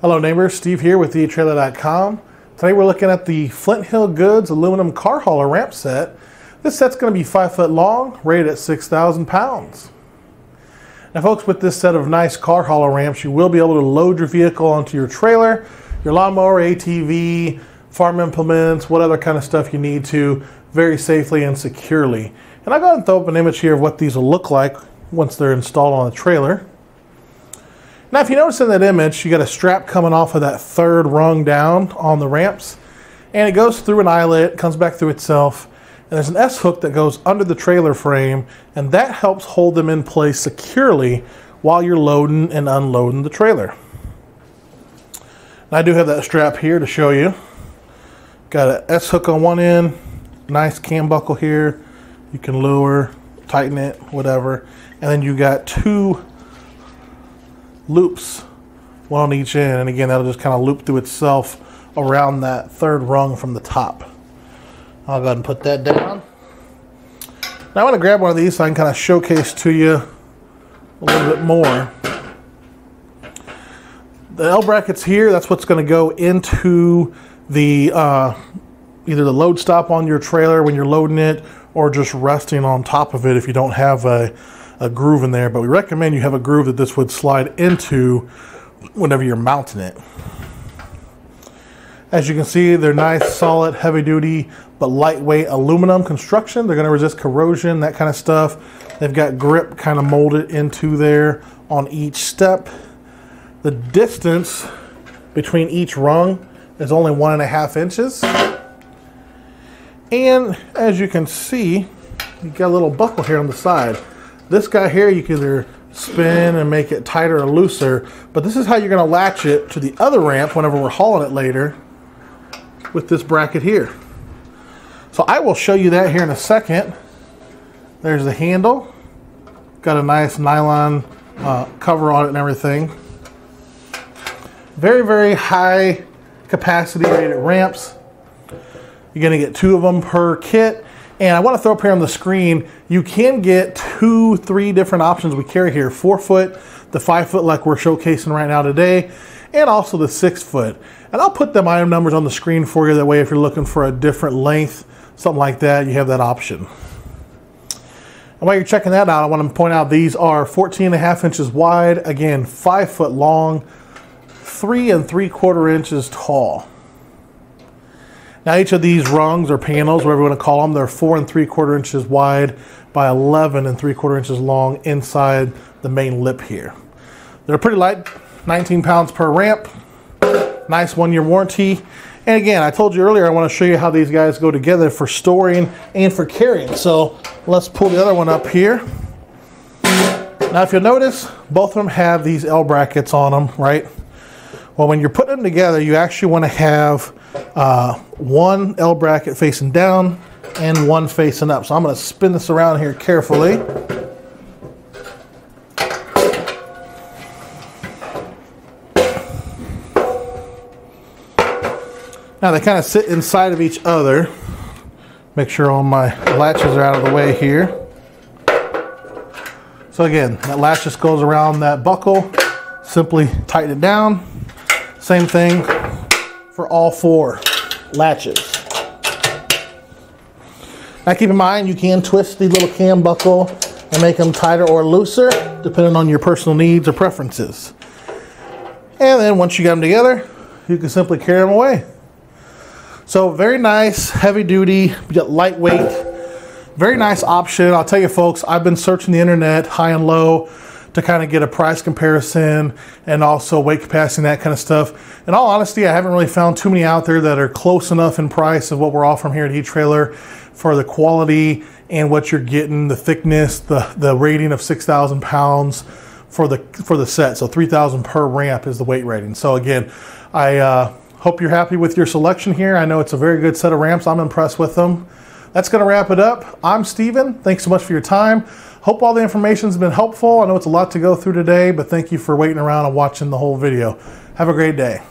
Hello neighbors, Steve here with etrailer.com. Today we're looking at the Flint Hill Goods aluminum car hauler ramp set. This set's going to be 5 foot long, rated at 6,000 pounds. Now folks, with this set of nice car hauler ramps, you will be able to load your vehicle onto your trailer, your lawnmower, ATV, farm implements, what other kind of stuff you need to very safely and securely. And I'll go ahead and throw up an image here of what these will look like once they're installed on the trailer. Now, if you notice in that image, you got a strap coming off of that third rung down on the ramps, and it goes through an eyelet, comes back through itself, and there's an S hook that goes under the trailer frame, and that helps hold them in place securely while you're loading and unloading the trailer. I do have that strap here to show you. Got an S hook on one end, nice cam buckle here. You can lower, tighten it, whatever. And then you got two loops, one on each end. And again, that'll just kind of loop through itself around that third rung from the top. I'll go ahead and put that down. Now I want to grab one of these so I can kind of showcase to you a little bit more. The L brackets here, that's what's going to go into the uh, either the load stop on your trailer when you're loading it or just resting on top of it if you don't have a a groove in there, but we recommend you have a groove that this would slide into whenever you're mounting it. As you can see, they're nice, solid, heavy duty, but lightweight aluminum construction. They're gonna resist corrosion, that kind of stuff. They've got grip kind of molded into there on each step. The distance between each rung is only one and a half inches. And as you can see, you got a little buckle here on the side. This guy here, you can either spin and make it tighter or looser, but this is how you're gonna latch it to the other ramp whenever we're hauling it later with this bracket here. So I will show you that here in a second. There's the handle. Got a nice nylon uh, cover on it and everything. Very, very high capacity rated ramps. You're gonna get two of them per kit and I want to throw up here on the screen, you can get two, three different options we carry here. Four foot, the five foot like we're showcasing right now today, and also the six foot. And I'll put them item numbers on the screen for you. That way, if you're looking for a different length, something like that, you have that option. And while you're checking that out, I want to point out these are 14 and a half inches wide. Again, five foot long, three and three quarter inches tall. Now each of these rungs or panels, whatever you want to call them, they're four and three quarter inches wide by 11 and three quarter inches long inside the main lip here. They're pretty light, 19 pounds per ramp, nice one year warranty. And again, I told you earlier, I want to show you how these guys go together for storing and for carrying. So let's pull the other one up here. Now, if you'll notice, both of them have these L brackets on them, right? Well, when you're putting them together, you actually want to have uh, one L bracket facing down and one facing up. So I'm going to spin this around here carefully. Now they kind of sit inside of each other. Make sure all my latches are out of the way here. So again, that latch just goes around that buckle. Simply tighten it down. Same thing for all four latches. Now keep in mind, you can twist the little cam buckle and make them tighter or looser, depending on your personal needs or preferences. And then once you get them together, you can simply carry them away. So very nice, heavy duty, yet lightweight, very nice option. I'll tell you folks, I've been searching the internet high and low to kind of get a price comparison and also weight capacity and that kind of stuff. In all honesty, I haven't really found too many out there that are close enough in price of what we're offering here at etrailer for the quality and what you're getting, the thickness, the, the rating of 6,000 pounds for the, for the set. So 3,000 per ramp is the weight rating. So again, I uh, hope you're happy with your selection here. I know it's a very good set of ramps. I'm impressed with them. That's going to wrap it up. I'm Steven. Thanks so much for your time. Hope all the information's been helpful. I know it's a lot to go through today, but thank you for waiting around and watching the whole video. Have a great day.